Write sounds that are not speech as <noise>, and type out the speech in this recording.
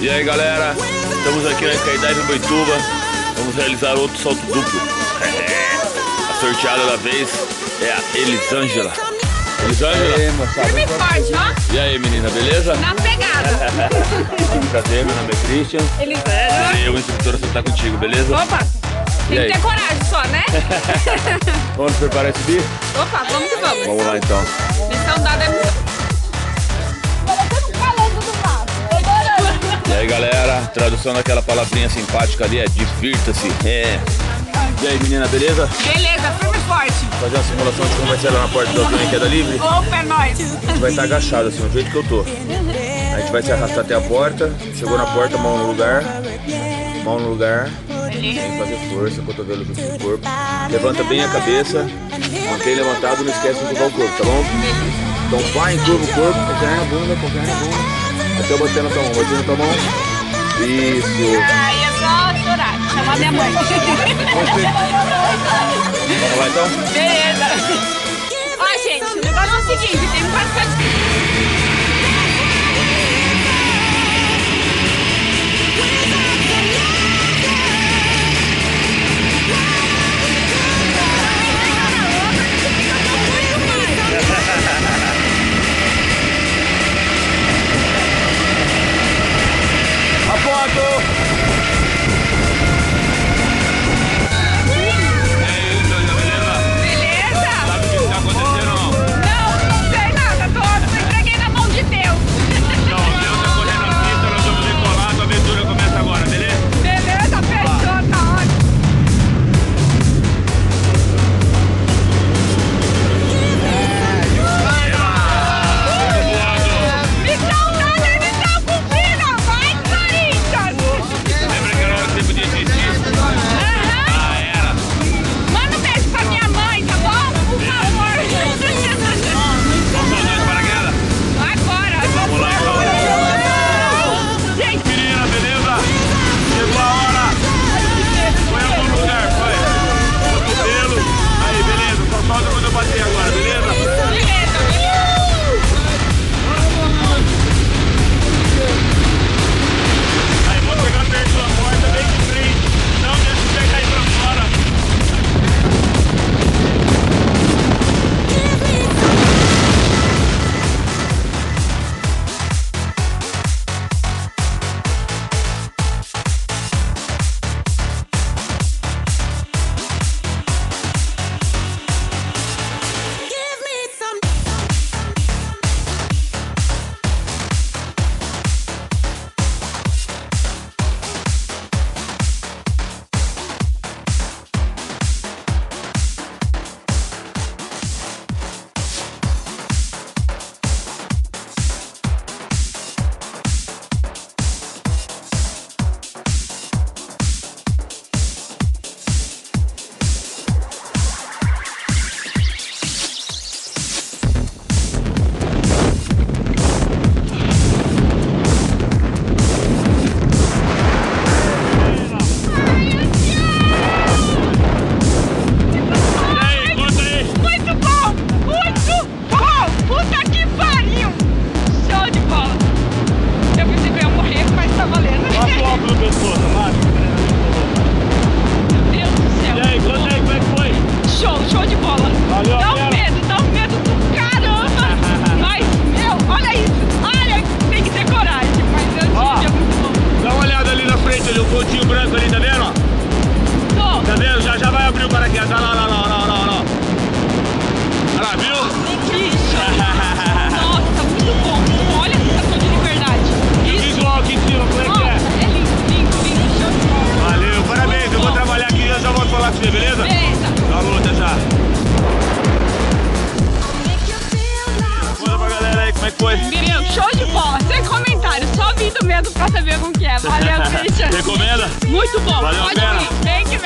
E aí galera, estamos aqui na Skydive Boituva. Vamos realizar outro salto duplo. <laughs> A sorteada da vez é a Elisângela. Elisângela? Firme e forte, ó. E aí menina, beleza? Na pegada. <laughs> Prazer, meu nome é Christian. Elisângela. E eu, instrutora, sentar contigo, beleza? Opa, tem que aí? ter coragem só, né? <laughs> Vamos preparar esse bicho? Opa, vamos que vamos. Vamos lá então. Missão dada é aí galera, tradução daquela palavrinha simpática ali é divirta-se. É. E aí menina, beleza? Beleza, firme e forte. Fazer uma simulação de como vai ser lá na porta do avião em queda livre. Opa, é nóis. A gente vai estar agachado assim, do jeito que eu tô. A gente vai se arrastar até a porta. Chegou na porta, mão no lugar. Mão no lugar. Sem fazer força, cotovelo junto com o corpo. Levanta bem a cabeça. Mantém levantado, não esquece de curvar o corpo, tá bom? Então vai, encurva o corpo, com perna na bunda, com perna na bunda. Até eu bater na tua mão, bater na tua mão. Isso. Aí é só chorar, chamar minha mãe. Vamos lá então? Beleza. Ó, gente, o negócio é o seguinte, tem bastante... A show de bola! Sem comentário, só vindo mesmo pra saber como que é. Valeu, <laughs> Christian! Recomenda? Muito bom! Valeu Pode vir, vem que